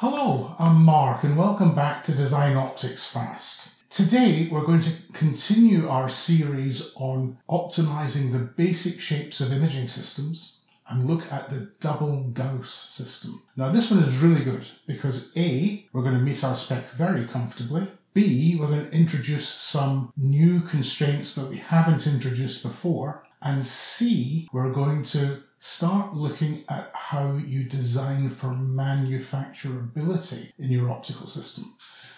Hello, I'm Mark and welcome back to Design Optics Fast. Today we're going to continue our series on optimizing the basic shapes of imaging systems and look at the double Gauss system. Now this one is really good because A, we're going to meet our spec very comfortably. B, we're going to introduce some new constraints that we haven't introduced before. And C, we're going to start looking at how you design for manufacturability in your optical system.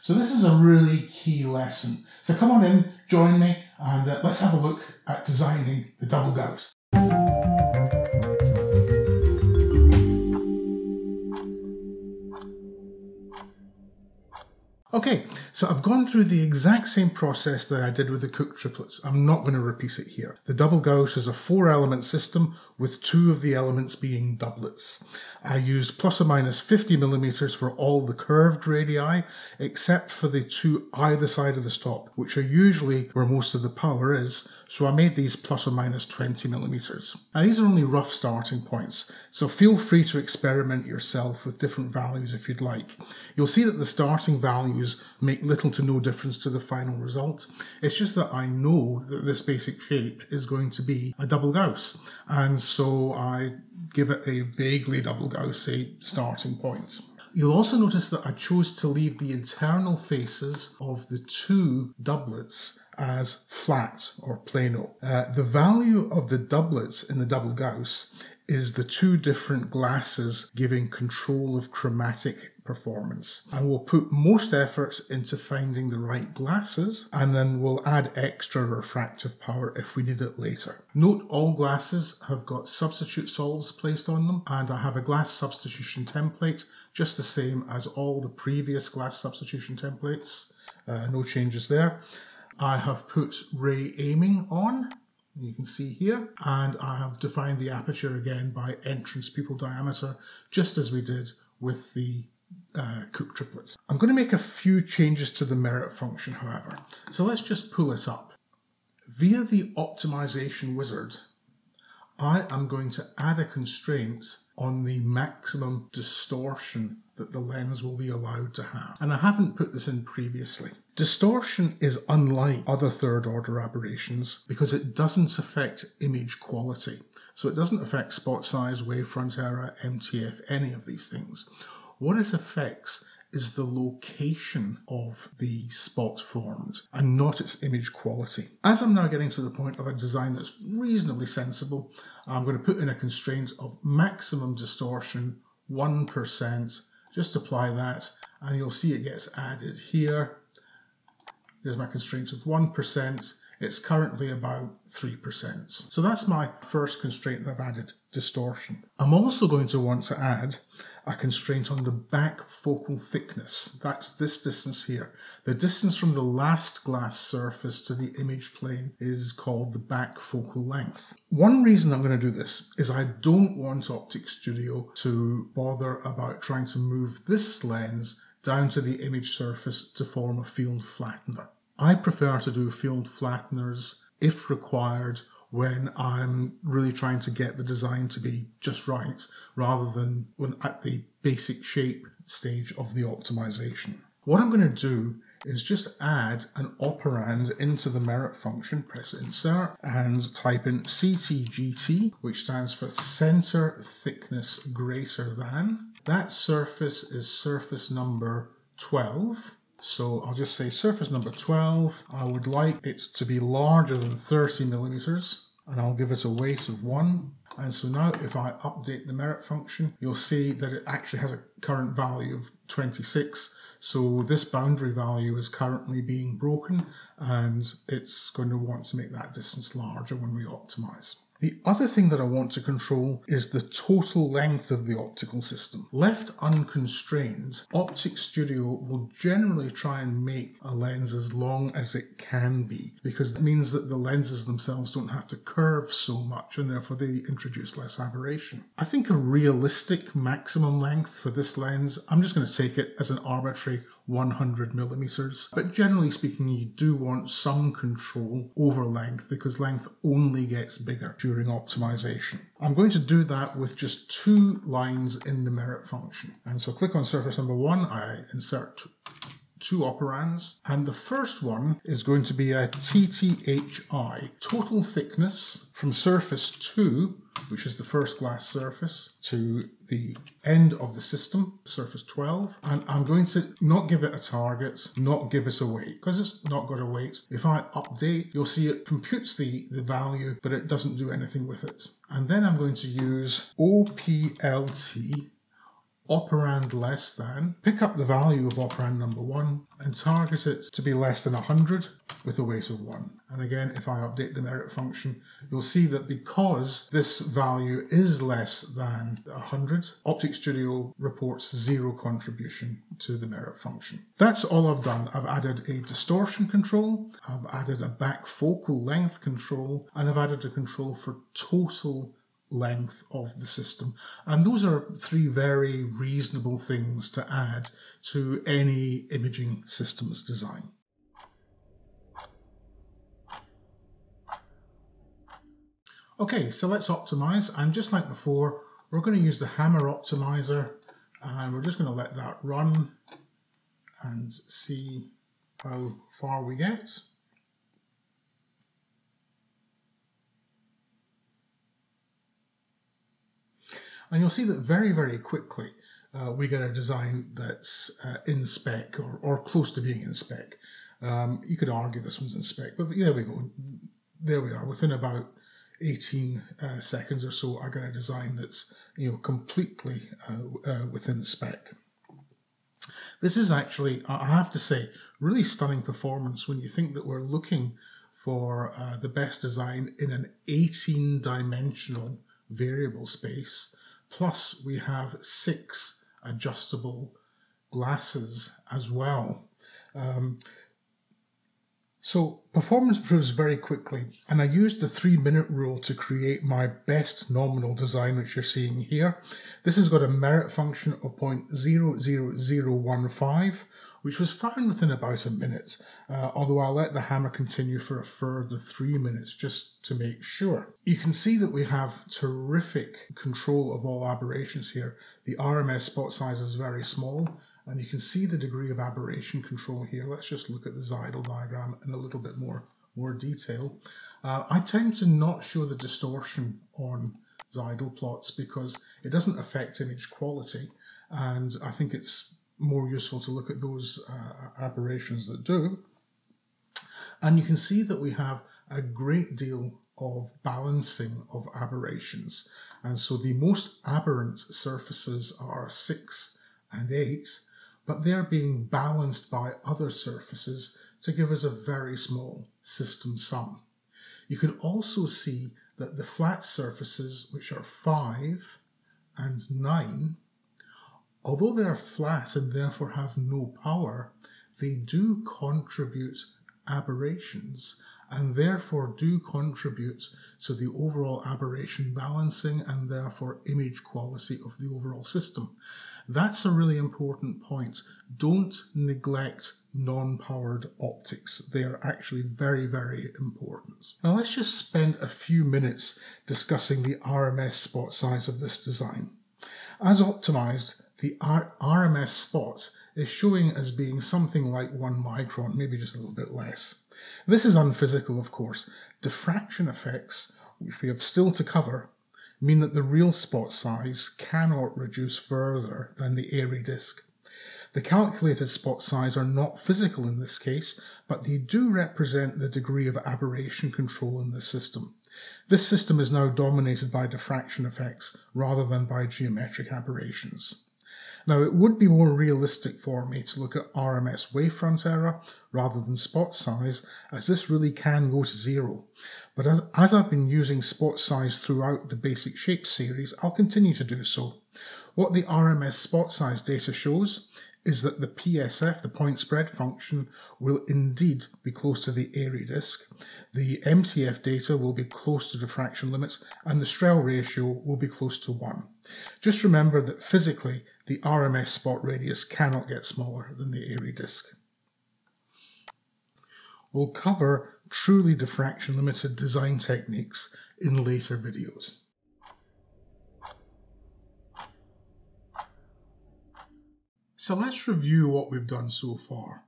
So this is a really key lesson. So come on in, join me, and uh, let's have a look at designing the double Gauss. Okay, so I've gone through the exact same process that I did with the Cooke triplets. I'm not going to repeat it here. The double Gauss is a four element system with two of the elements being doublets. I used plus or minus 50 millimeters for all the curved radii, except for the two either side of the stop, which are usually where most of the power is, so I made these plus or minus 20 millimeters. Now these are only rough starting points, so feel free to experiment yourself with different values if you'd like. You'll see that the starting values make little to no difference to the final result. It's just that I know that this basic shape is going to be a double Gauss, and so I give it a vaguely double Gaussy starting point. You'll also notice that I chose to leave the internal faces of the two doublets as flat or plano. Uh, the value of the doublets in the double Gauss is the two different glasses giving control of chromatic performance. And we'll put most efforts into finding the right glasses and then we'll add extra refractive power if we need it later. Note all glasses have got substitute solves placed on them and I have a glass substitution template just the same as all the previous glass substitution templates. Uh, no changes there. I have put ray aiming on you can see here and I have defined the aperture again by entrance pupil diameter just as we did with the uh, Cooke triplets. I'm going to make a few changes to the merit function, however. So let's just pull it up. Via the optimization wizard, I am going to add a constraint on the maximum distortion that the lens will be allowed to have. And I haven't put this in previously. Distortion is unlike other third order aberrations because it doesn't affect image quality. So it doesn't affect spot size, wavefront error, MTF, any of these things. What it affects is the location of the spot formed and not its image quality. As I'm now getting to the point of a design that's reasonably sensible, I'm going to put in a constraint of maximum distortion 1%. Just apply that and you'll see it gets added here. There's my constraint of 1%. It's currently about 3%. So that's my first constraint that I've added, distortion. I'm also going to want to add a constraint on the back focal thickness. That's this distance here. The distance from the last glass surface to the image plane is called the back focal length. One reason I'm going to do this is I don't want OpticStudio to bother about trying to move this lens down to the image surface to form a field flattener. I prefer to do field flatteners if required when I'm really trying to get the design to be just right rather than when at the basic shape stage of the optimization. What I'm going to do is just add an operand into the merit function, press insert and type in CTGT, which stands for center thickness greater than. That surface is surface number 12 so I'll just say surface number 12. I would like it to be larger than 30 millimeters and I'll give it a weight of 1. And so now if I update the merit function, you'll see that it actually has a current value of 26. So this boundary value is currently being broken and it's going to want to make that distance larger when we optimize. The other thing that I want to control is the total length of the optical system. Left unconstrained, OpticStudio will generally try and make a lens as long as it can be because it means that the lenses themselves don't have to curve so much and therefore they introduce less aberration. I think a realistic maximum length for this lens, I'm just going to take it as an arbitrary 100 millimeters. But generally speaking, you do want some control over length because length only gets bigger during optimization. I'm going to do that with just two lines in the merit function. And so click on surface number one, I insert two operands, and the first one is going to be a TTHI, total thickness from surface 2, which is the first glass surface, to the end of the system, surface 12, and I'm going to not give it a target, not give it a weight, because it's not got a weight. If I update, you'll see it computes the, the value, but it doesn't do anything with it. And then I'm going to use OPLT operand less than, pick up the value of operand number one and target it to be less than 100 with a weight of 1. And again, if I update the merit function, you'll see that because this value is less than 100, OpticStudio reports zero contribution to the merit function. That's all I've done. I've added a distortion control, I've added a back focal length control, and I've added a control for total length of the system. And those are three very reasonable things to add to any imaging systems design. Okay, so let's optimize. And just like before, we're going to use the hammer optimizer and we're just going to let that run and see how far we get. And you'll see that very, very quickly uh, we get a design that's uh, in spec or, or close to being in spec. Um, you could argue this one's in spec, but there we go. There we are. Within about 18 uh, seconds or so, I got a design that's you know completely uh, uh, within spec. This is actually, I have to say, really stunning performance when you think that we're looking for uh, the best design in an 18 dimensional variable space Plus, we have six adjustable glasses as well. Um, so performance improves very quickly, and I used the three minute rule to create my best nominal design, which you're seeing here. This has got a merit function of 0.00015, which was found within about a minute, uh, although I'll let the hammer continue for a further three minutes just to make sure. You can see that we have terrific control of all aberrations here. The RMS spot size is very small, and you can see the degree of aberration control here. Let's just look at the Seidel diagram in a little bit more, more detail. Uh, I tend to not show the distortion on Seidel plots because it doesn't affect image quality, and I think it's more useful to look at those uh, aberrations that do. And you can see that we have a great deal of balancing of aberrations. And so the most aberrant surfaces are 6 and 8, but they're being balanced by other surfaces to give us a very small system sum. You can also see that the flat surfaces, which are 5 and 9, although they are flat and therefore have no power, they do contribute aberrations and therefore do contribute to the overall aberration balancing and therefore image quality of the overall system. That's a really important point. Don't neglect non-powered optics. They are actually very, very important. Now let's just spend a few minutes discussing the RMS spot size of this design. As optimized, the R- RMS spot is showing as being something like one micron, maybe just a little bit less. This is unphysical, of course. Diffraction effects, which we have still to cover, mean that the real spot size cannot reduce further than the Airy disk. The calculated spot size are not physical in this case, but they do represent the degree of aberration control in the system. This system is now dominated by diffraction effects rather than by geometric aberrations. Now, it would be more realistic for me to look at RMS wavefront error rather than spot size, as this really can go to zero. But as, as I've been using spot size throughout the basic shape series, I'll continue to do so. What the RMS spot size data shows is that the PSF, the point spread function, will indeed be close to the Airy disk. The MTF data will be close to diffraction limits, and the Strehl ratio will be close to 1. Just remember that physically, the RMS spot radius cannot get smaller than the Airy disk. We'll cover truly diffraction limited design techniques in later videos. So let's review what we've done so far.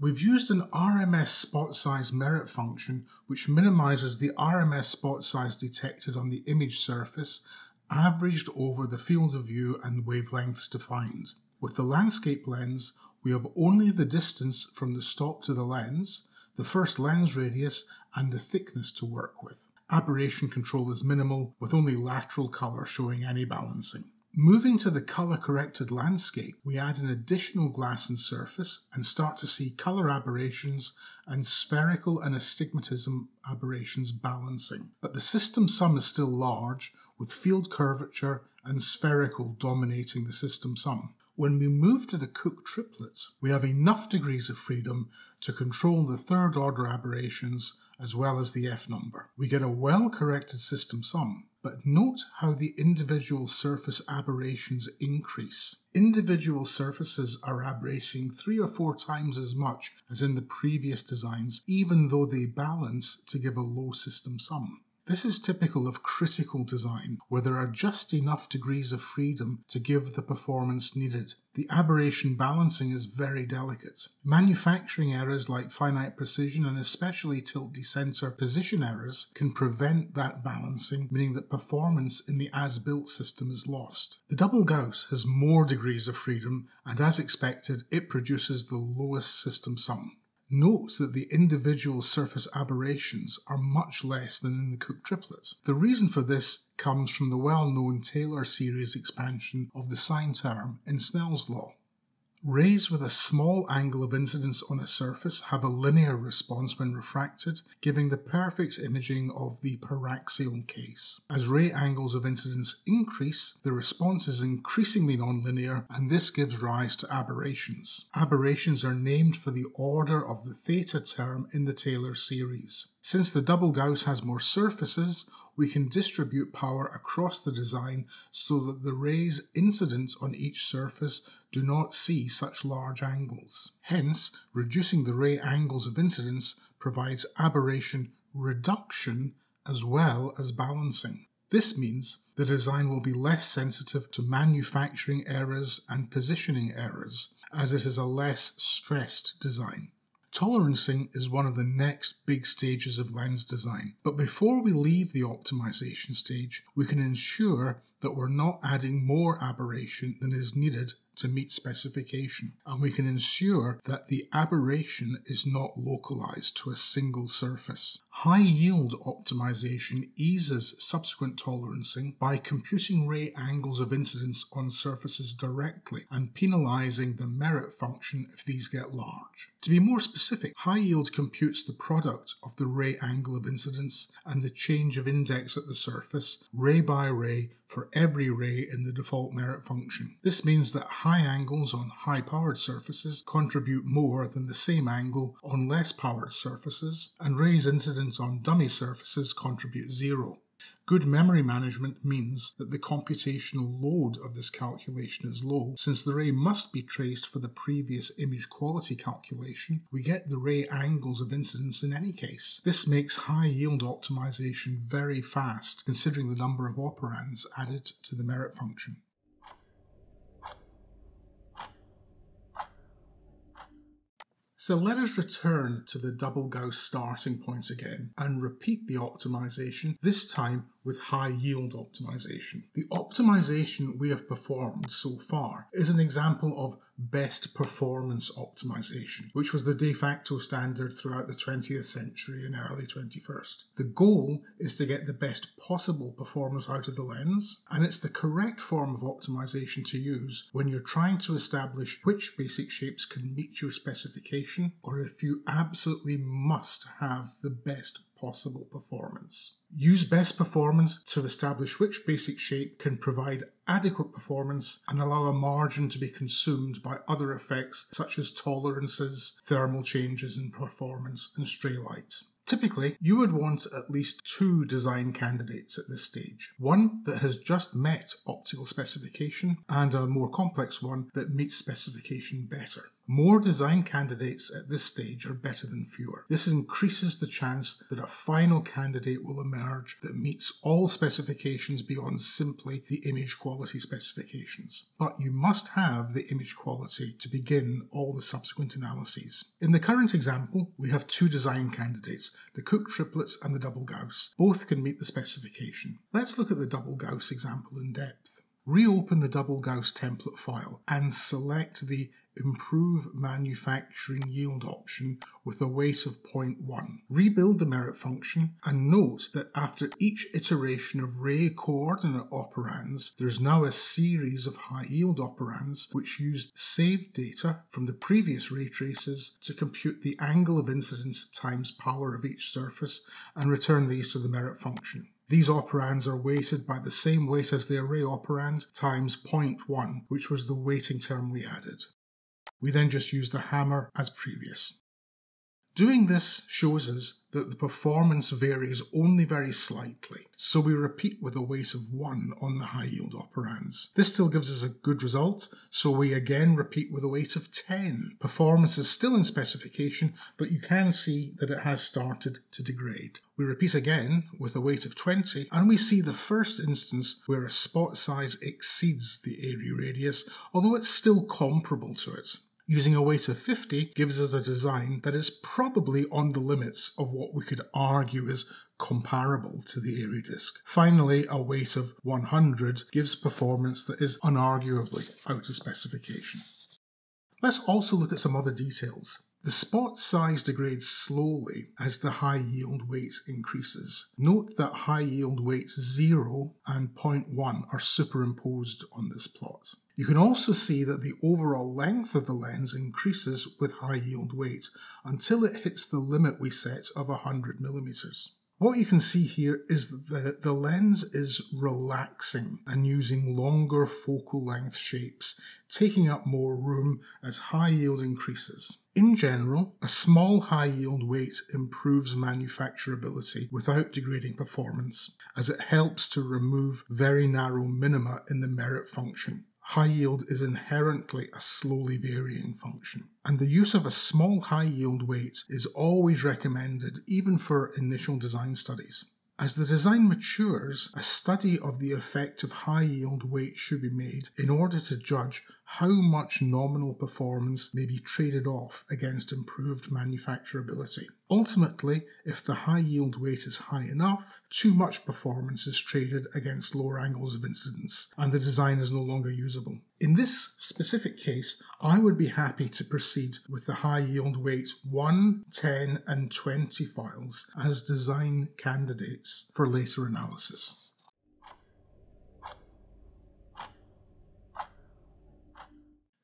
We've used an RMS spot size merit function which minimizes the RMS spot size detected on the image surface averaged over the field of view and wavelengths defined. With the landscape lens, we have only the distance from the stop to the lens, the first lens radius, and the thickness to work with. Aberration control is minimal, with only lateral color showing any balancing. Moving to the color corrected landscape, we add an additional glass and surface and start to see color aberrations and spherical and astigmatism aberrations balancing. But the system sum is still large, with field curvature and spherical dominating the system sum. When we move to the Cooke triplets, we have enough degrees of freedom to control the third order aberrations as well as the F number. We get a well corrected system sum. But note how the individual surface aberrations increase. Individual surfaces are aberrating three or four times as much as in the previous designs, even though they balance to give a low system sum. This is typical of critical design, where there are just enough degrees of freedom to give the performance needed. The aberration balancing is very delicate. Manufacturing errors like finite precision and especially tilt decenter position errors can prevent that balancing, meaning that performance in the as-built system is lost. The double Gauss has more degrees of freedom and as expected it produces the lowest system sum notes that the individual surface aberrations are much less than in the Cooke triplet. The reason for this comes from the well-known Taylor series expansion of the sine term in Snell's law. Rays with a small angle of incidence on a surface have a linear response when refracted, giving the perfect imaging of the paraxial case. As ray angles of incidence increase, the response is increasingly nonlinear, and this gives rise to aberrations. Aberrations are named for the order of the theta term in the Taylor series. Since the double Gauss has more surfaces, we can distribute power across the design so that the rays incident on each surface do not see such large angles. Hence, reducing the ray angles of incidence provides aberration reduction as well as balancing. This means the design will be less sensitive to manufacturing errors and positioning errors, as it is a less stressed design. Tolerancing is one of the next big stages of lens design. But before we leave the optimization stage, we can ensure that we're not adding more aberration than is needed to meet specification, and we can ensure that the aberration is not localized to a single surface. High yield optimization eases subsequent tolerancing by computing ray angles of incidence on surfaces directly and penalizing the merit function if these get large. To be more specific, high yield computes the product of the ray angle of incidence and the change of index at the surface, ray by ray, for every ray in the default merit function. This means that high angles on high powered surfaces contribute more than the same angle on less powered surfaces, and rays incidence on dummy surfaces contribute zero. Good memory management means that the computational load of this calculation is low. Since the ray must be traced for the previous image quality calculation, we get the ray angles of incidence in any case. This makes high yield optimization very fast, considering the number of operands added to the merit function. So let us return to the double Gauss starting point again and repeat the optimization, this time with high yield optimization. The optimization we have performed so far is an example of best performance optimization, which was the de facto standard throughout the 20th century and early 21st. The goal is to get the best possible performance out of the lens, and it's the correct form of optimization to use when you're trying to establish which basic shapes can meet your specification or if you absolutely must have the best possible performance. Use best performance to establish which basic shape can provide adequate performance and allow a margin to be consumed by other effects such as tolerances, thermal changes in performance, and stray light. Typically, you would want at least two design candidates at this stage. One that has just met optical specification and a more complex one that meets specification better. More design candidates at this stage are better than fewer. This increases the chance that a final candidate will emerge that meets all specifications beyond simply the image quality specifications. But you must have the image quality to begin all the subsequent analyses. In the current example, we have two design candidates, the Cooke triplets and the double Gauss. Both can meet the specification. Let's look at the double Gauss example in depth. Reopen the double Gauss template file and select the improve manufacturing yield option with a weight of 0.1. Rebuild the merit function and note that after each iteration of ray coordinate operands, there's now a series of high yield operands which used saved data from the previous ray traces to compute the angle of incidence times power of each surface and return these to the merit function. These operands are weighted by the same weight as the array operand times 0.1, which was the weighting term we added. We then just use the hammer as previous. Doing this shows us that the performance varies only very slightly, so we repeat with a weight of 1 on the high yield operands. This still gives us a good result, so we again repeat with a weight of 10. Performance is still in specification, but you can see that it has started to degrade. We repeat again with a weight of 20, and we see the first instance where a spot size exceeds the Airy radius, although it's still comparable to it. Using a weight of 50 gives us a design that is probably on the limits of what we could argue is comparable to the Airy disk. Finally, a weight of 100 gives performance that is unarguably out of specification. Let's also look at some other details. The spot size degrades slowly as the high yield weight increases. Note that high yield weights 0 and 0.1 are superimposed on this plot. You can also see that the overall length of the lens increases with high yield weight until it hits the limit we set of 100 millimeters. What you can see here is that the, the lens is relaxing and using longer focal length shapes, taking up more room as high yield increases. In general, a small high yield weight improves manufacturability without degrading performance, as it helps to remove very narrow minima in the merit function high yield is inherently a slowly varying function. And the use of a small high yield weight is always recommended even for initial design studies. As the design matures, a study of the effect of high yield weight should be made in order to judge how much nominal performance may be traded off against improved manufacturability. Ultimately, if the high yield weight is high enough, too much performance is traded against lower angles of incidence, and the design is no longer usable. In this specific case, I would be happy to proceed with the high yield weight 1, 10, and 20 files as design candidates for later analysis.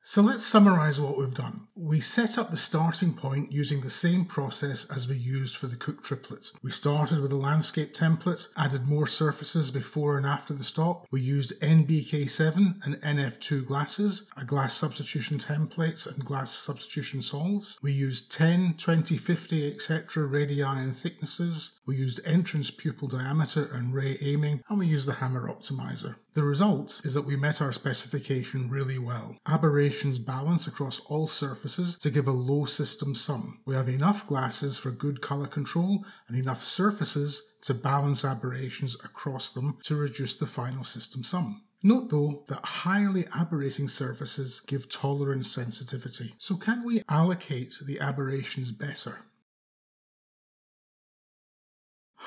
So let's summarize what we've done. We set up the starting point using the same process as we used for the Cooke triplets. We started with a landscape template, added more surfaces before and after the stop. We used NBK7 and NF2 glasses, a glass substitution template and glass substitution solves. We used 10, 20, 50, etc. radii and thicknesses. We used entrance pupil diameter and ray aiming, and we used the hammer optimizer. The result is that we met our specification really well. Aberrations balance across all surfaces to give a low system sum. We have enough glasses for good color control and enough surfaces to balance aberrations across them to reduce the final system sum. Note though that highly aberrating surfaces give tolerance sensitivity. So can we allocate the aberrations better?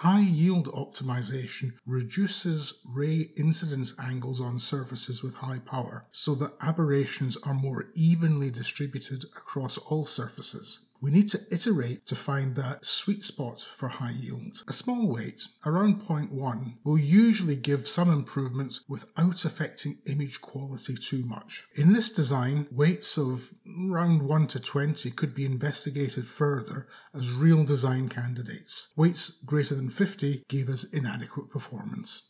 High yield optimization reduces ray incidence angles on surfaces with high power so that aberrations are more evenly distributed across all surfaces. We need to iterate to find that sweet spot for high yield. A small weight, around 0.1, will usually give some improvements without affecting image quality too much. In this design, weights of around 1 to 20 could be investigated further as real design candidates. Weights greater than 50 gave us inadequate performance.